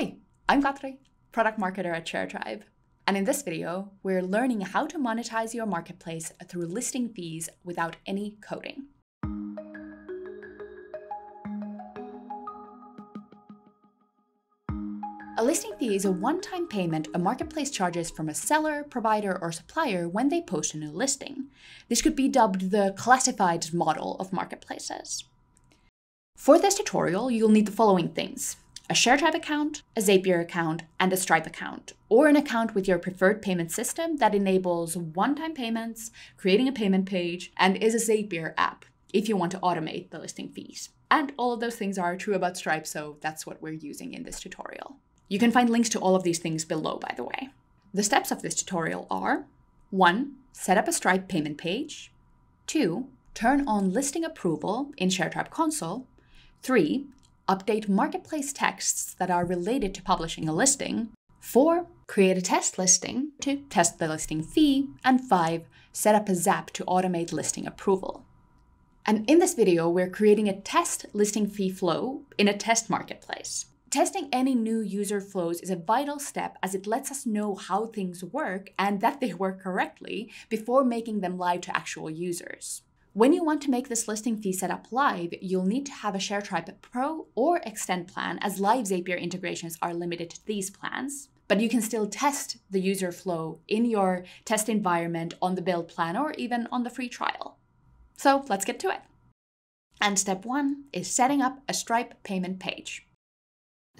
Hi, I'm Katri, product marketer at ShareTribe. And in this video, we're learning how to monetize your marketplace through listing fees without any coding. A listing fee is a one-time payment a marketplace charges from a seller, provider, or supplier when they post a new listing. This could be dubbed the classified model of marketplaces. For this tutorial, you'll need the following things a ShareTribe account, a Zapier account, and a Stripe account, or an account with your preferred payment system that enables one time payments, creating a payment page, and is a Zapier app if you want to automate the listing fees. And all of those things are true about Stripe, so that's what we're using in this tutorial. You can find links to all of these things below, by the way. The steps of this tutorial are 1. Set up a Stripe payment page. 2. Turn on listing approval in ShareTribe console. 3 update marketplace texts that are related to publishing a listing. Four, create a test listing to test the listing fee. And five, set up a Zap to automate listing approval. And in this video, we're creating a test listing fee flow in a test marketplace. Testing any new user flows is a vital step as it lets us know how things work and that they work correctly before making them live to actual users. When you want to make this listing fee setup live, you'll need to have a ShareTribe Pro or Extend plan as live Zapier integrations are limited to these plans. But you can still test the user flow in your test environment on the build plan or even on the free trial. So let's get to it. And step one is setting up a Stripe payment page.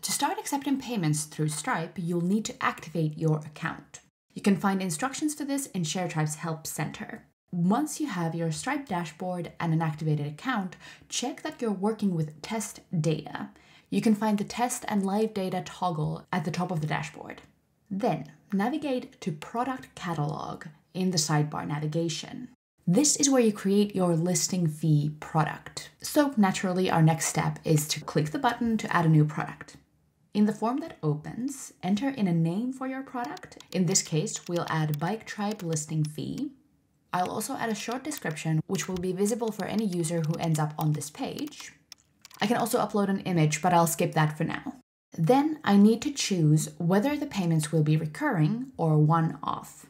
To start accepting payments through Stripe, you'll need to activate your account. You can find instructions for this in ShareTribe's Help Center. Once you have your Stripe dashboard and an activated account, check that you're working with test data. You can find the test and live data toggle at the top of the dashboard. Then navigate to Product Catalog in the sidebar navigation. This is where you create your listing fee product. So naturally, our next step is to click the button to add a new product. In the form that opens, enter in a name for your product. In this case, we'll add Bike Tribe listing fee I'll also add a short description which will be visible for any user who ends up on this page. I can also upload an image, but I'll skip that for now. Then I need to choose whether the payments will be recurring or one-off.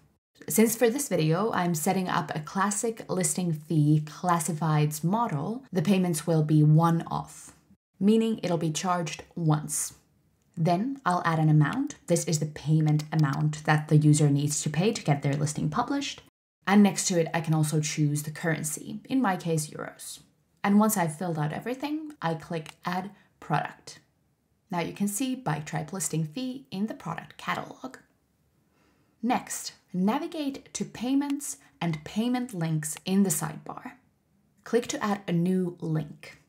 Since for this video I'm setting up a classic listing fee classifieds model, the payments will be one-off, meaning it'll be charged once. Then I'll add an amount. This is the payment amount that the user needs to pay to get their listing published. And next to it, I can also choose the currency, in my case, euros. And once I've filled out everything, I click Add Product. Now you can see Bike Tribe listing fee in the product catalog. Next, navigate to Payments and Payment Links in the sidebar. Click to add a new link.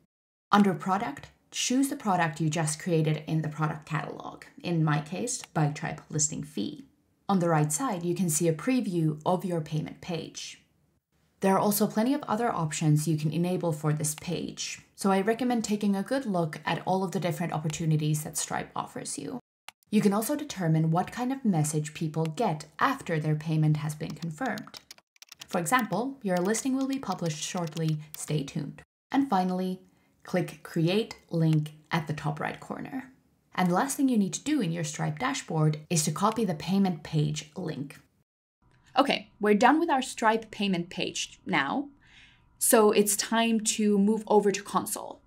Under Product, choose the product you just created in the product catalog, in my case, Bike Tribe listing fee. On the right side, you can see a preview of your payment page. There are also plenty of other options you can enable for this page, so I recommend taking a good look at all of the different opportunities that Stripe offers you. You can also determine what kind of message people get after their payment has been confirmed. For example, your listing will be published shortly, stay tuned. And finally, click Create Link at the top right corner. And the last thing you need to do in your Stripe dashboard is to copy the payment page link. Okay, we're done with our Stripe payment page now. So it's time to move over to console.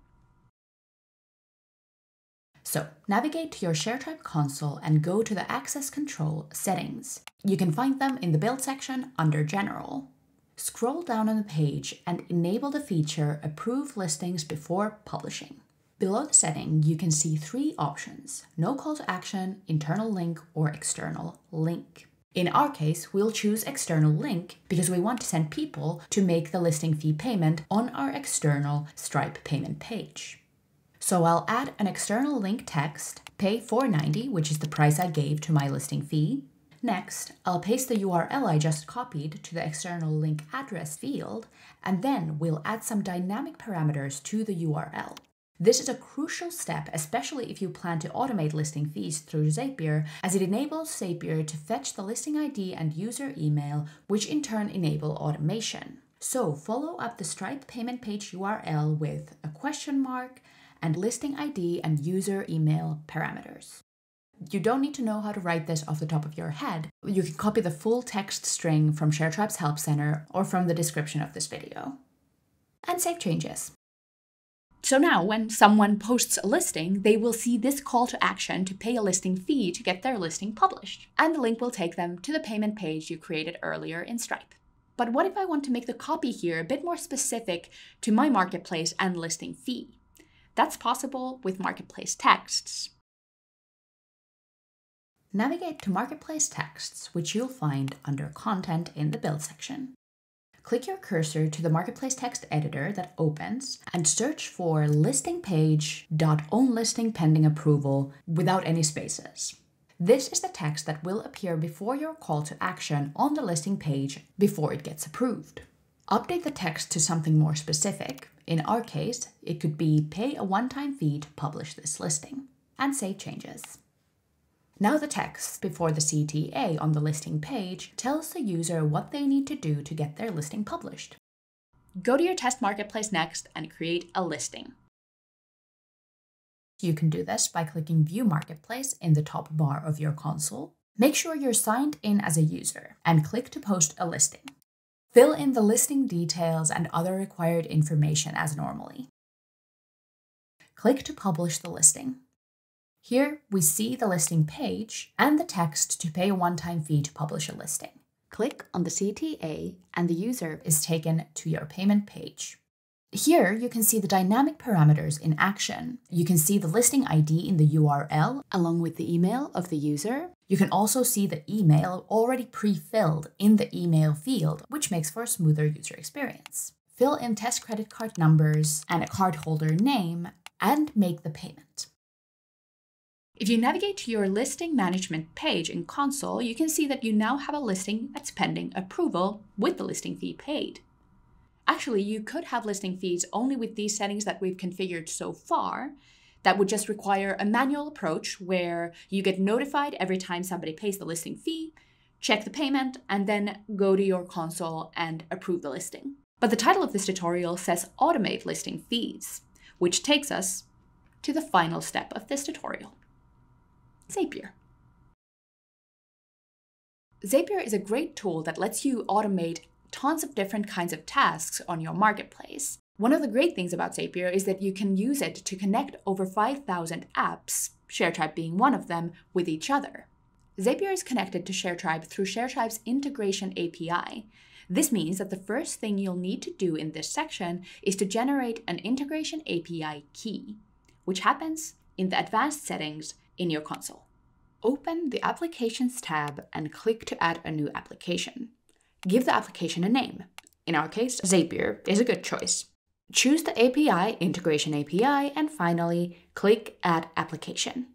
So navigate to your ShareTribe console and go to the access control settings. You can find them in the build section under general. Scroll down on the page and enable the feature approve listings before publishing. Below the setting, you can see three options, no call to action, internal link, or external link. In our case, we'll choose external link because we want to send people to make the listing fee payment on our external Stripe payment page. So I'll add an external link text, pay 490, which is the price I gave to my listing fee. Next, I'll paste the URL I just copied to the external link address field, and then we'll add some dynamic parameters to the URL. This is a crucial step, especially if you plan to automate listing fees through Zapier, as it enables Zapier to fetch the listing ID and user email, which in turn enable automation. So follow up the Stripe payment page URL with a question mark and listing ID and user email parameters. You don't need to know how to write this off the top of your head. You can copy the full text string from ShareTribe's Help Center or from the description of this video. And save changes. So now, when someone posts a listing, they will see this call to action to pay a listing fee to get their listing published. And the link will take them to the payment page you created earlier in Stripe. But what if I want to make the copy here a bit more specific to my marketplace and listing fee? That's possible with marketplace texts. Navigate to marketplace texts, which you'll find under content in the build section. Click your cursor to the Marketplace text editor that opens and search for listing page dot own listing pending approval without any spaces. This is the text that will appear before your call to action on the listing page before it gets approved. Update the text to something more specific. In our case, it could be pay a one-time fee to publish this listing and save changes. Now the text before the CTA on the listing page tells the user what they need to do to get their listing published. Go to your test marketplace next and create a listing. You can do this by clicking View Marketplace in the top bar of your console. Make sure you're signed in as a user and click to post a listing. Fill in the listing details and other required information as normally. Click to publish the listing. Here we see the listing page and the text to pay a one-time fee to publish a listing. Click on the CTA and the user is taken to your payment page. Here you can see the dynamic parameters in action. You can see the listing ID in the URL along with the email of the user. You can also see the email already pre-filled in the email field, which makes for a smoother user experience. Fill in test credit card numbers and a cardholder name and make the payment. If you navigate to your listing management page in console, you can see that you now have a listing that's pending approval with the listing fee paid. Actually, you could have listing fees only with these settings that we've configured so far. That would just require a manual approach where you get notified every time somebody pays the listing fee, check the payment, and then go to your console and approve the listing. But the title of this tutorial says Automate Listing Fees, which takes us to the final step of this tutorial. Zapier. Zapier is a great tool that lets you automate tons of different kinds of tasks on your marketplace. One of the great things about Zapier is that you can use it to connect over 5,000 apps, ShareTribe being one of them, with each other. Zapier is connected to ShareTribe through ShareTribe's integration API. This means that the first thing you'll need to do in this section is to generate an integration API key, which happens in the advanced settings in your console. Open the Applications tab and click to add a new application. Give the application a name. In our case, Zapier is a good choice. Choose the API, Integration API, and finally, click Add Application.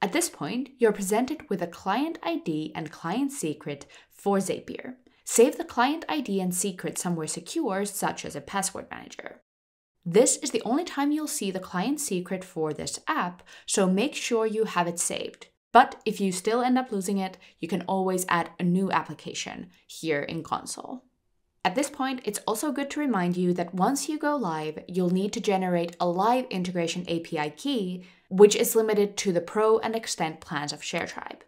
At this point, you're presented with a client ID and client secret for Zapier. Save the client ID and secret somewhere secure, such as a password manager. This is the only time you'll see the client secret for this app, so make sure you have it saved. But if you still end up losing it, you can always add a new application here in console. At this point, it's also good to remind you that once you go live, you'll need to generate a live integration API key, which is limited to the Pro and Extend plans of ShareTribe.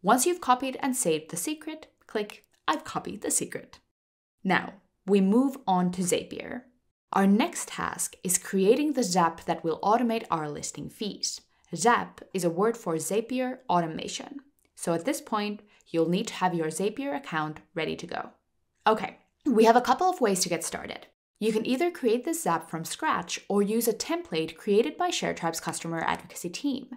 Once you've copied and saved the secret, click I've copied the secret. Now, we move on to Zapier. Our next task is creating the Zap that will automate our listing fees. Zap is a word for Zapier automation. So at this point, you'll need to have your Zapier account ready to go. Okay, we have a couple of ways to get started. You can either create this Zap from scratch or use a template created by ShareTribe's customer advocacy team.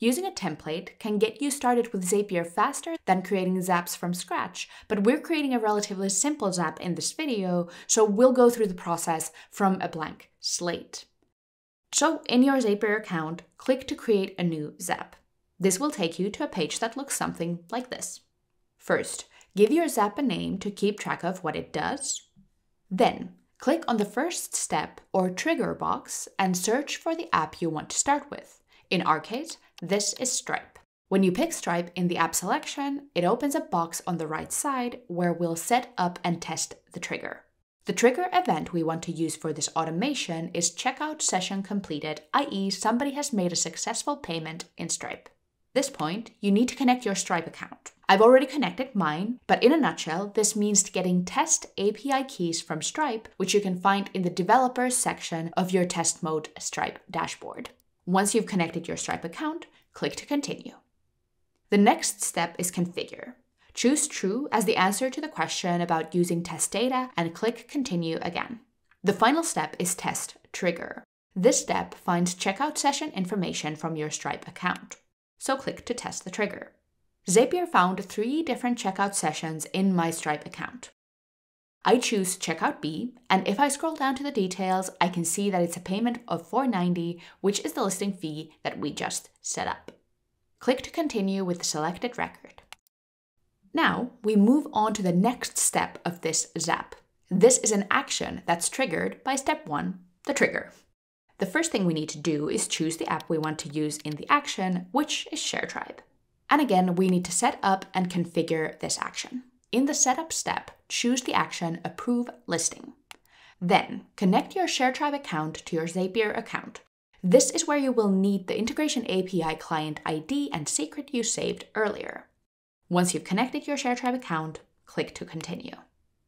Using a template can get you started with Zapier faster than creating zaps from scratch, but we're creating a relatively simple zap in this video, so we'll go through the process from a blank slate. So in your Zapier account, click to create a new zap. This will take you to a page that looks something like this. First, give your zap a name to keep track of what it does. Then, click on the first step or trigger box and search for the app you want to start with. In our case, this is Stripe. When you pick Stripe in the app selection, it opens a box on the right side where we'll set up and test the trigger. The trigger event we want to use for this automation is checkout session completed, i.e. somebody has made a successful payment in Stripe. At this point, you need to connect your Stripe account. I've already connected mine, but in a nutshell, this means getting test API keys from Stripe, which you can find in the developers section of your test mode Stripe dashboard. Once you've connected your Stripe account, click to continue. The next step is configure. Choose true as the answer to the question about using test data and click continue again. The final step is test trigger. This step finds checkout session information from your Stripe account. So click to test the trigger. Zapier found three different checkout sessions in my Stripe account. I choose checkout B, and if I scroll down to the details, I can see that it's a payment of 490, which is the listing fee that we just set up. Click to continue with the selected record. Now, we move on to the next step of this zap. This is an action that's triggered by step one, the trigger. The first thing we need to do is choose the app we want to use in the action, which is ShareTribe. And again, we need to set up and configure this action. In the setup step, choose the action Approve Listing. Then, connect your ShareTribe account to your Zapier account. This is where you will need the Integration API client ID and secret you saved earlier. Once you've connected your ShareTribe account, click to continue.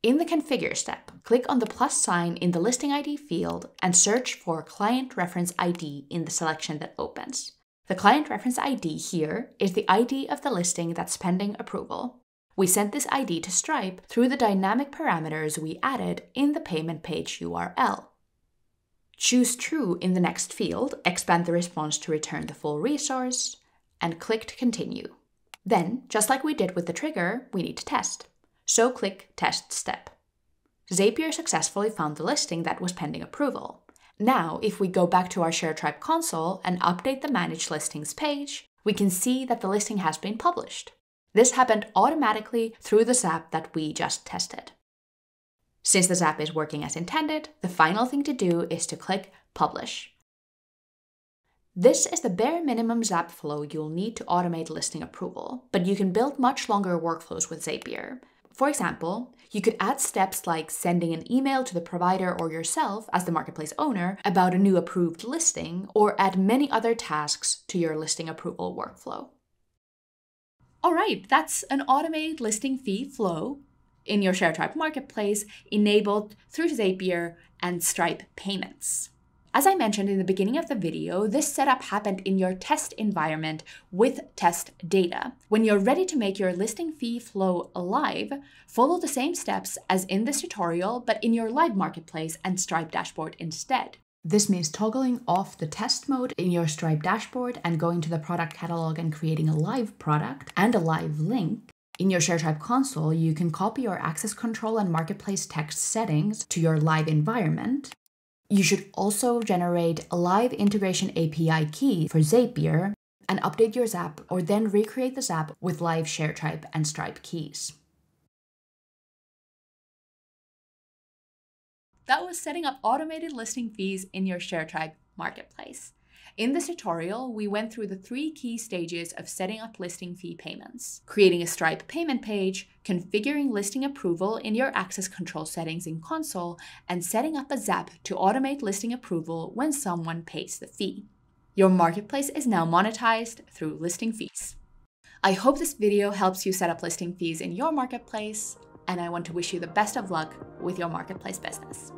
In the Configure step, click on the plus sign in the Listing ID field and search for Client Reference ID in the selection that opens. The Client Reference ID here is the ID of the listing that's pending approval. We sent this ID to Stripe through the dynamic parameters we added in the payment page URL. Choose True in the next field, expand the response to return the full resource, and click to continue. Then, just like we did with the trigger, we need to test. So click Test Step. Zapier successfully found the listing that was pending approval. Now, if we go back to our ShareTribe console and update the Manage Listings page, we can see that the listing has been published. This happened automatically through the Zap that we just tested. Since the Zap is working as intended, the final thing to do is to click Publish. This is the bare minimum Zap flow you'll need to automate listing approval, but you can build much longer workflows with Zapier. For example, you could add steps like sending an email to the provider or yourself as the marketplace owner about a new approved listing, or add many other tasks to your listing approval workflow. All right, that's an automated listing fee flow in your ShareTribe marketplace enabled through Zapier and Stripe payments. As I mentioned in the beginning of the video, this setup happened in your test environment with test data. When you're ready to make your listing fee flow live, follow the same steps as in this tutorial, but in your live marketplace and Stripe dashboard instead. This means toggling off the test mode in your Stripe dashboard and going to the product catalog and creating a live product and a live link. In your ShareTribe console, you can copy your access control and marketplace text settings to your live environment. You should also generate a live integration API key for Zapier and update your Zap or then recreate the Zap with live ShareTribe and Stripe keys. That was setting up automated listing fees in your ShareTribe marketplace. In this tutorial, we went through the three key stages of setting up listing fee payments. Creating a Stripe payment page, configuring listing approval in your access control settings in console, and setting up a Zap to automate listing approval when someone pays the fee. Your marketplace is now monetized through listing fees. I hope this video helps you set up listing fees in your marketplace, and I want to wish you the best of luck with your marketplace business.